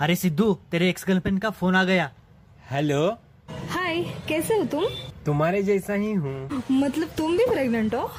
अरे सिद्धू तेरे ex girlfriend का फ़ोन आ गया। हेलो हाय कैसे हो तुम? तुम्हारे जैसा ही हूँ। मतलब तुम भी प्रेग्नेंट हो?